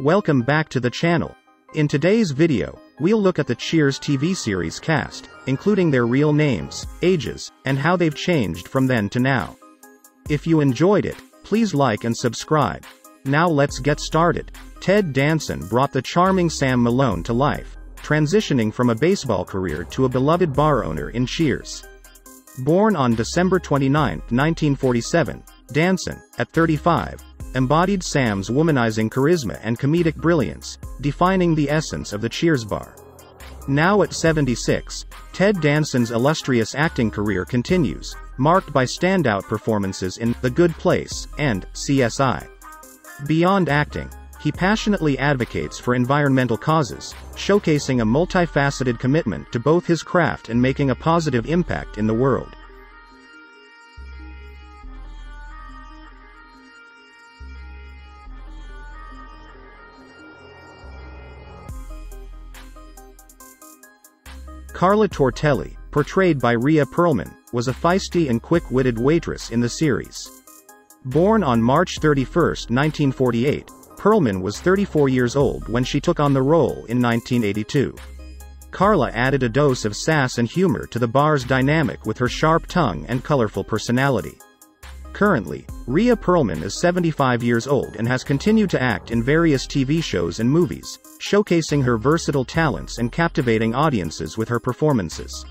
Welcome back to the channel. In today's video, we'll look at the Cheers TV series cast, including their real names, ages, and how they've changed from then to now. If you enjoyed it, please like and subscribe. Now let's get started. Ted Danson brought the charming Sam Malone to life, transitioning from a baseball career to a beloved bar owner in Cheers. Born on December 29, 1947, Danson, at 35, embodied Sam's womanizing charisma and comedic brilliance, defining the essence of the Cheers bar. Now at 76, Ted Danson's illustrious acting career continues, marked by standout performances in The Good Place and CSI. Beyond acting, he passionately advocates for environmental causes, showcasing a multifaceted commitment to both his craft and making a positive impact in the world. Carla Tortelli, portrayed by Rhea Perlman, was a feisty and quick-witted waitress in the series. Born on March 31, 1948, Perlman was 34 years old when she took on the role in 1982. Carla added a dose of sass and humor to the bar's dynamic with her sharp tongue and colorful personality. Currently, Rhea Perlman is 75 years old and has continued to act in various TV shows and movies, showcasing her versatile talents and captivating audiences with her performances.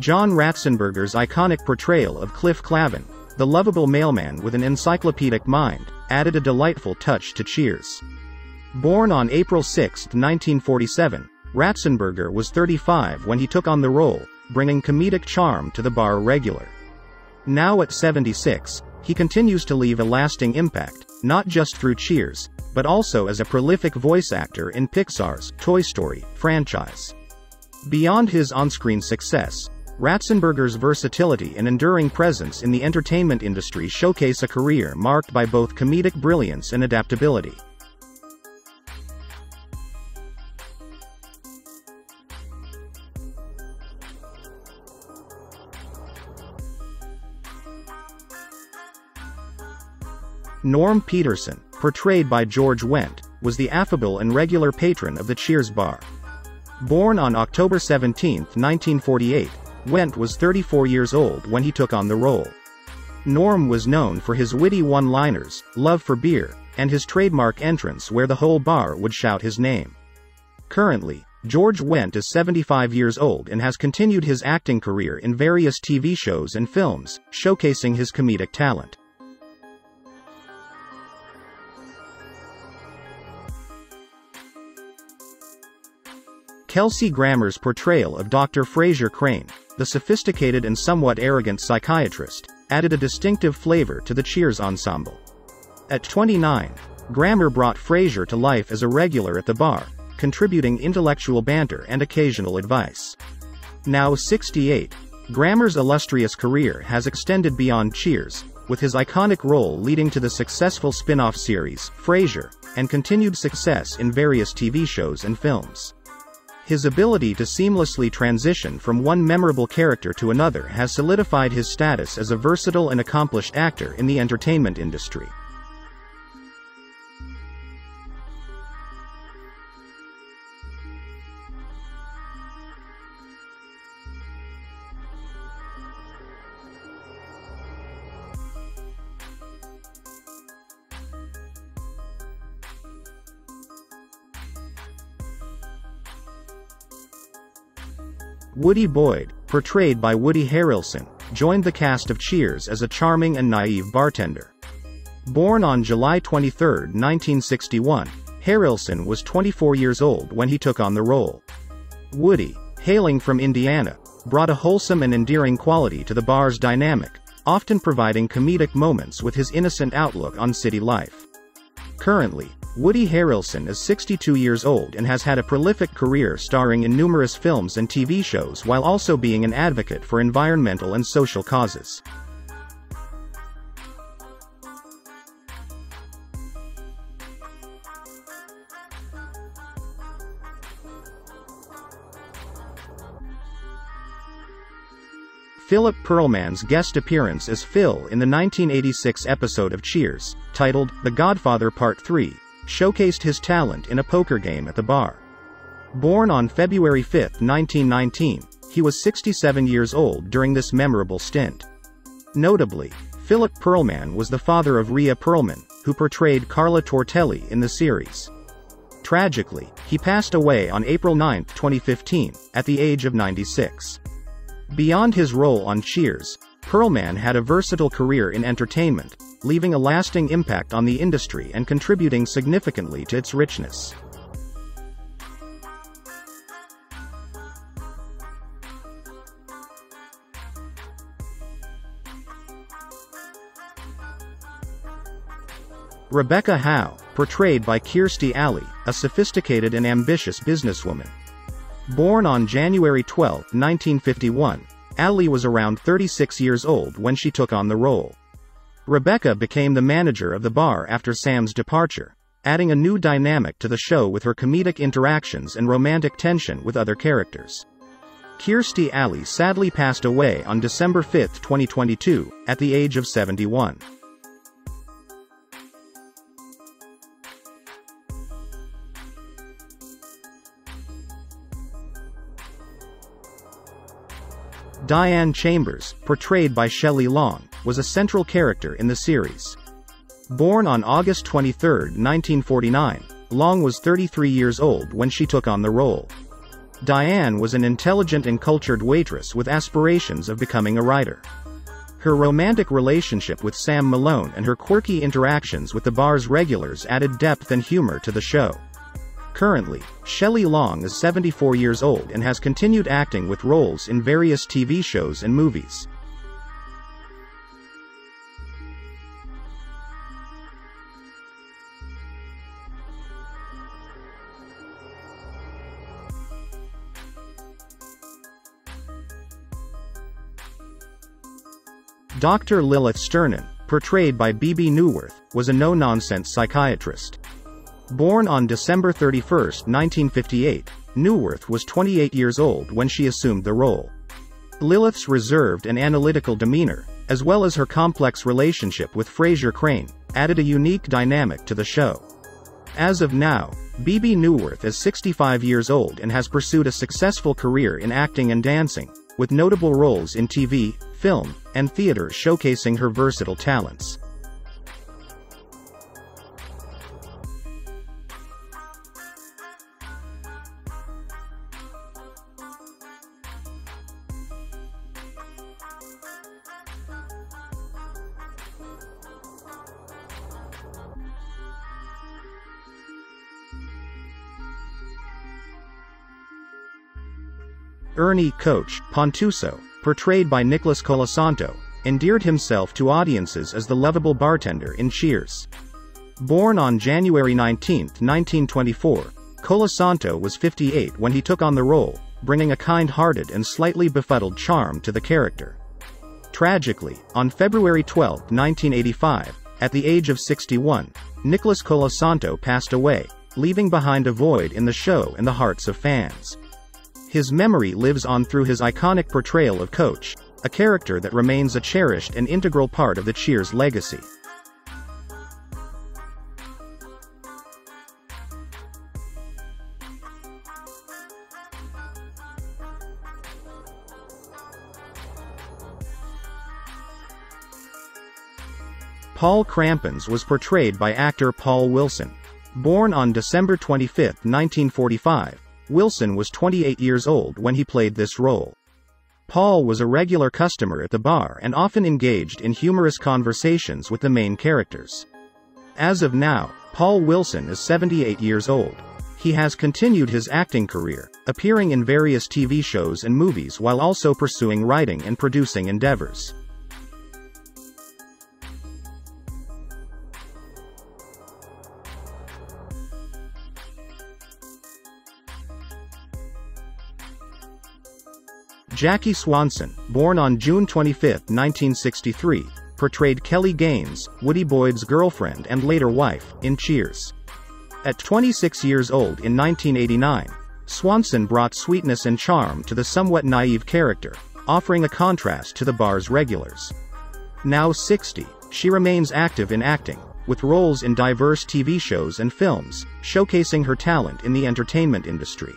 John Ratzenberger's iconic portrayal of Cliff Clavin, the lovable mailman with an encyclopedic mind, added a delightful touch to Cheers. Born on April 6, 1947, Ratzenberger was 35 when he took on the role, bringing comedic charm to the bar regular. Now at 76, he continues to leave a lasting impact, not just through Cheers, but also as a prolific voice actor in Pixar's Toy Story franchise. Beyond his on-screen success, Ratzenberger's versatility and enduring presence in the entertainment industry showcase a career marked by both comedic brilliance and adaptability. Norm Peterson, portrayed by George Wendt, was the affable and regular patron of the Cheers bar. Born on October 17, 1948, Wendt was 34 years old when he took on the role. Norm was known for his witty one-liners, love for beer, and his trademark entrance where the whole bar would shout his name. Currently, George Wendt is 75 years old and has continued his acting career in various TV shows and films, showcasing his comedic talent. Kelsey Grammer's portrayal of Dr. Frasier Crane, the sophisticated and somewhat arrogant psychiatrist, added a distinctive flavor to the Cheers ensemble. At 29, Grammer brought Frasier to life as a regular at the bar, contributing intellectual banter and occasional advice. Now 68, Grammer's illustrious career has extended beyond Cheers, with his iconic role leading to the successful spin-off series, Frasier, and continued success in various TV shows and films. His ability to seamlessly transition from one memorable character to another has solidified his status as a versatile and accomplished actor in the entertainment industry. Woody Boyd, portrayed by Woody Harrelson, joined the cast of Cheers as a charming and naive bartender. Born on July 23, 1961, Harrelson was 24 years old when he took on the role. Woody, hailing from Indiana, brought a wholesome and endearing quality to the bar's dynamic, often providing comedic moments with his innocent outlook on city life. Currently, Woody Harrelson is 62 years old and has had a prolific career starring in numerous films and TV shows while also being an advocate for environmental and social causes. Philip Perlman's guest appearance as Phil in the 1986 episode of Cheers, titled The Godfather Part 3, showcased his talent in a poker game at the bar. Born on February 5, 1919, he was 67 years old during this memorable stint. Notably, Philip Perlman was the father of Rhea Perlman, who portrayed Carla Tortelli in the series. Tragically, he passed away on April 9, 2015, at the age of 96. Beyond his role on Cheers, Perlman had a versatile career in entertainment, leaving a lasting impact on the industry and contributing significantly to its richness. Rebecca Howe, portrayed by Kirstie Alley, a sophisticated and ambitious businesswoman. Born on January 12, 1951, Alley was around 36 years old when she took on the role. Rebecca became the manager of the bar after Sam's departure, adding a new dynamic to the show with her comedic interactions and romantic tension with other characters. Kirstie Alley sadly passed away on December 5, 2022, at the age of 71. Diane Chambers, portrayed by Shelley Long, was a central character in the series. Born on August 23, 1949, Long was 33 years old when she took on the role. Diane was an intelligent and cultured waitress with aspirations of becoming a writer. Her romantic relationship with Sam Malone and her quirky interactions with the bar's regulars added depth and humor to the show. Currently, Shelley Long is 74 years old and has continued acting with roles in various TV shows and movies. Dr. Lilith Sternin, portrayed by Bebe Neuwirth, was a no-nonsense psychiatrist. Born on December 31, 1958, Neuwirth was 28 years old when she assumed the role. Lilith's reserved and analytical demeanor, as well as her complex relationship with Frasier Crane, added a unique dynamic to the show. As of now, Bebe Neuwirth is 65 years old and has pursued a successful career in acting and dancing, with notable roles in TV, film, and theater showcasing her versatile talents. Ernie Coach, Pantusso, portrayed by Nicholas Colasanto, endeared himself to audiences as the lovable bartender in Cheers. Born on January 19, 1924, Colasanto was 58 when he took on the role, bringing a kind-hearted and slightly befuddled charm to the character. Tragically, on February 12, 1985, at the age of 61, Nicholas Colasanto passed away, leaving behind a void in the show and the hearts of fans. His memory lives on through his iconic portrayal of Coach, a character that remains a cherished and integral part of the Cheers legacy. Paul Krapence was portrayed by actor Paul Wilson. Born on December 25, 1945, Wilson was 28 years old when he played this role. Paul was a regular customer at the bar and often engaged in humorous conversations with the main characters. As of now, Paul Wilson is 78 years old. He has continued his acting career, appearing in various TV shows and movies while also pursuing writing and producing endeavors. Jackie Swanson, born on June 25, 1963, portrayed Kelly Gaines, Woody Boyd's girlfriend and later wife, in Cheers. At 26 years old in 1989, Swanson brought sweetness and charm to the somewhat naive character, offering a contrast to the bar's regulars. Now 60, she remains active in acting, with roles in diverse TV shows and films, showcasing her talent in the entertainment industry.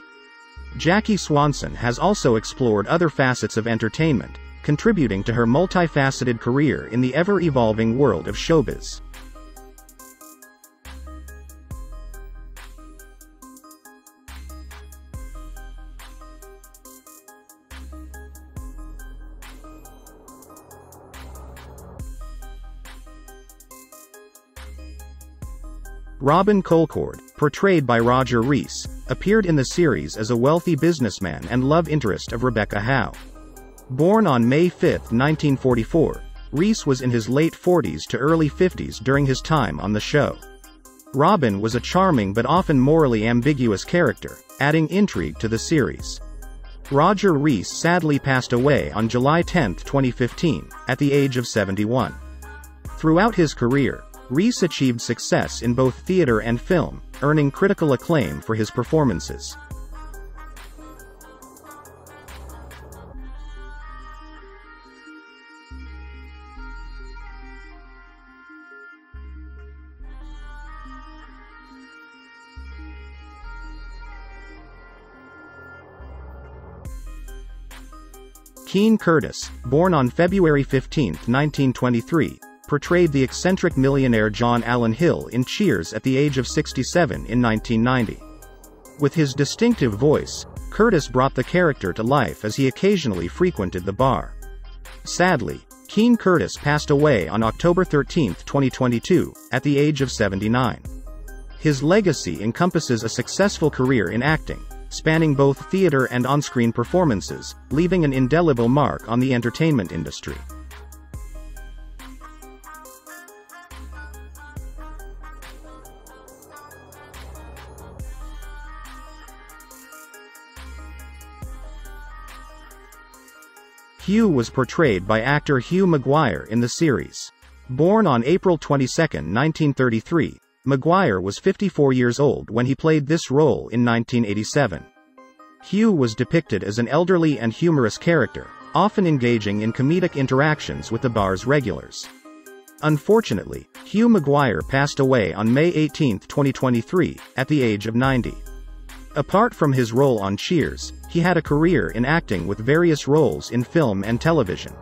Jackie Swanson has also explored other facets of entertainment, contributing to her multifaceted career in the ever-evolving world of showbiz. Robin Colcord, portrayed by Roger Rees, appeared in the series as a wealthy businessman and love interest of Rebecca Howe. Born on May 5, 1944, Rees was in his late 40s to early 50s during his time on the show. Robin was a charming but often morally ambiguous character, adding intrigue to the series. Roger Rees sadly passed away on July 10, 2015, at the age of 71. Throughout his career, Rees achieved success in both theater and film, earning critical acclaim for his performances. Keene Curtis, born on February 15, 1923, portrayed the eccentric millionaire John Allen Hill in Cheers at the age of 67 in 1990. With his distinctive voice, Curtis brought the character to life as he occasionally frequented the bar. Sadly, Keene Curtis passed away on October 13, 2022, at the age of 79. His legacy encompasses a successful career in acting, spanning both theater and on-screen performances, leaving an indelible mark on the entertainment industry. Hugh was portrayed by actor Hugh Maguire in the series. Born on April 22, 1933, Maguire was 54 years old when he played this role in 1987. Hugh was depicted as an elderly and humorous character, often engaging in comedic interactions with the bar's regulars. Unfortunately, Hugh Maguire passed away on May 18, 2023, at the age of 90. Apart from his role on Cheers, he had a career in acting with various roles in film and television.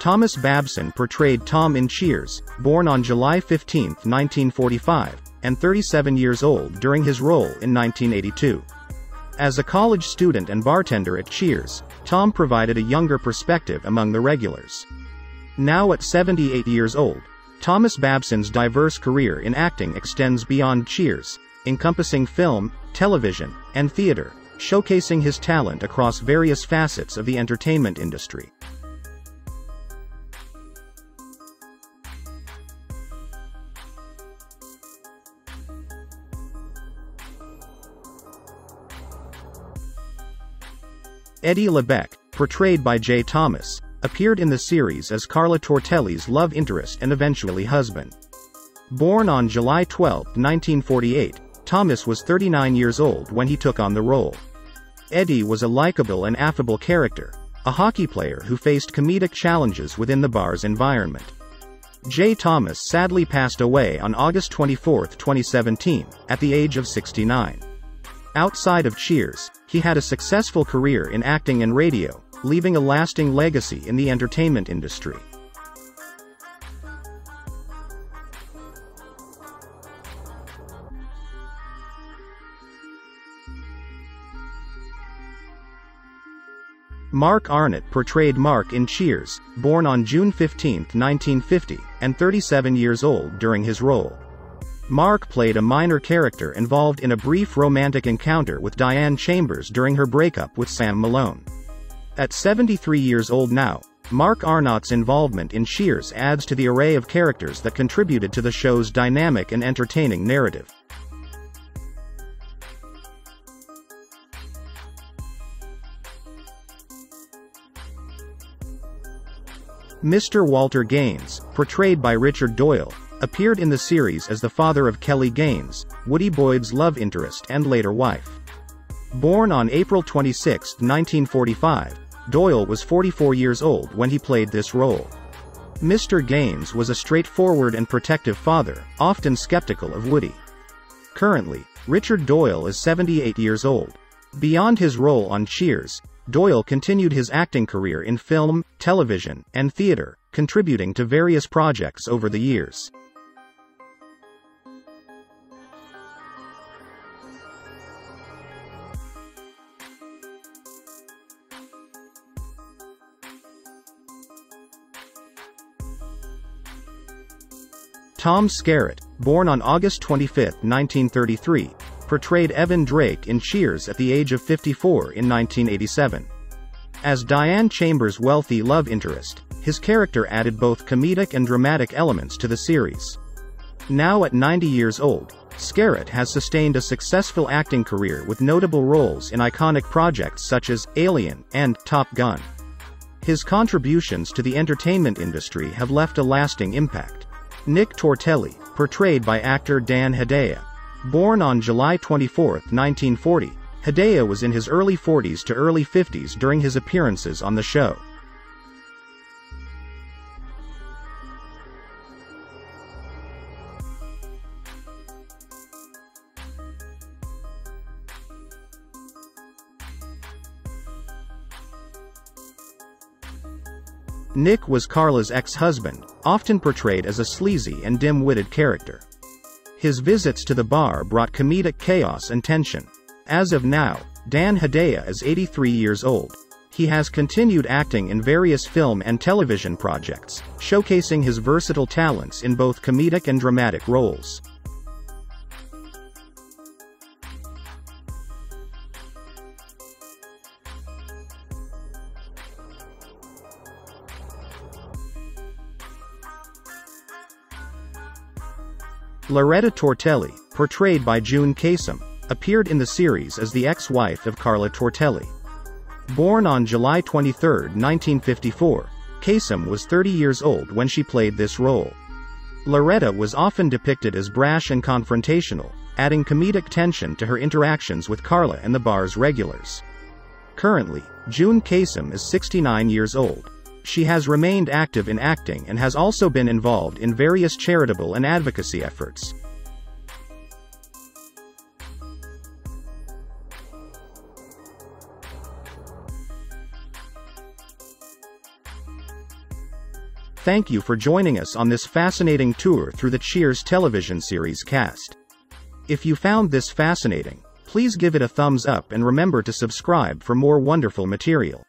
Thomas Babson portrayed Tom in Cheers, born on July 15, 1945, and 37 years old during his role in 1982. As a college student and bartender at Cheers, Tom provided a younger perspective among the regulars. Now at 78 years old, Thomas Babson's diverse career in acting extends beyond Cheers, encompassing film, television, and theater, showcasing his talent across various facets of the entertainment industry. Eddie LeBec, portrayed by Jay Thomas, appeared in the series as Carla Tortelli's love interest and eventually husband. Born on July 12, 1948, Thomas was 39 years old when he took on the role. Eddie was a likable and affable character, a hockey player who faced comedic challenges within the bar's environment. Jay Thomas sadly passed away on August 24, 2017, at the age of 69. Outside of Cheers, he had a successful career in acting and radio, leaving a lasting legacy in the entertainment industry. Mark Arnott portrayed Mark in Cheers, born on June 15, 1950, and 37 years old during his role. Mark played a minor character involved in a brief romantic encounter with Diane Chambers during her breakup with Sam Malone. At 73 years old now, Mark Arnott's involvement in Cheers adds to the array of characters that contributed to the show's dynamic and entertaining narrative. Mr. Walter Gaines, portrayed by Richard Doyle, appeared in the series as the father of Kelly Gaines, Woody Boyd's love interest and later wife. Born on April 26, 1945, Doyle was 44 years old when he played this role. Mr. Gaines was a straightforward and protective father, often skeptical of Woody. Currently, Richard Doyle is 78 years old. Beyond his role on Cheers, Doyle continued his acting career in film, television, and theater, contributing to various projects over the years. Tom Skerritt, born on August 25, 1933, portrayed Evan Drake in Cheers at the age of 54 in 1987. As Diane Chambers' wealthy love interest, his character added both comedic and dramatic elements to the series. Now at 90 years old, Skerritt has sustained a successful acting career with notable roles in iconic projects such as Alien and Top Gun. His contributions to the entertainment industry have left a lasting impact. Nick Tortelli, portrayed by actor Dan Hedaya. Born on July 24, 1940, Hedaya was in his early 40s to early 50s during his appearances on the show. Nick was Carla's ex-husband, often portrayed as a sleazy and dim-witted character. His visits to the bar brought comedic chaos and tension. As of now, Dan Hedaya is 83 years old. He has continued acting in various film and television projects, showcasing his versatile talents in both comedic and dramatic roles. Loretta Tortelli, portrayed by June Kasem, appeared in the series as the ex-wife of Carla Tortelli. Born on July 23, 1954, Kasem was 30 years old when she played this role. Loretta was often depicted as brash and confrontational, adding comedic tension to her interactions with Carla and the bar's regulars. Currently, June Kasem is 69 years old. She has remained active in acting and has also been involved in various charitable and advocacy efforts. Thank you for joining us on this fascinating tour through the Cheers television series cast. If you found this fascinating, please give it a thumbs up and remember to subscribe for more wonderful material.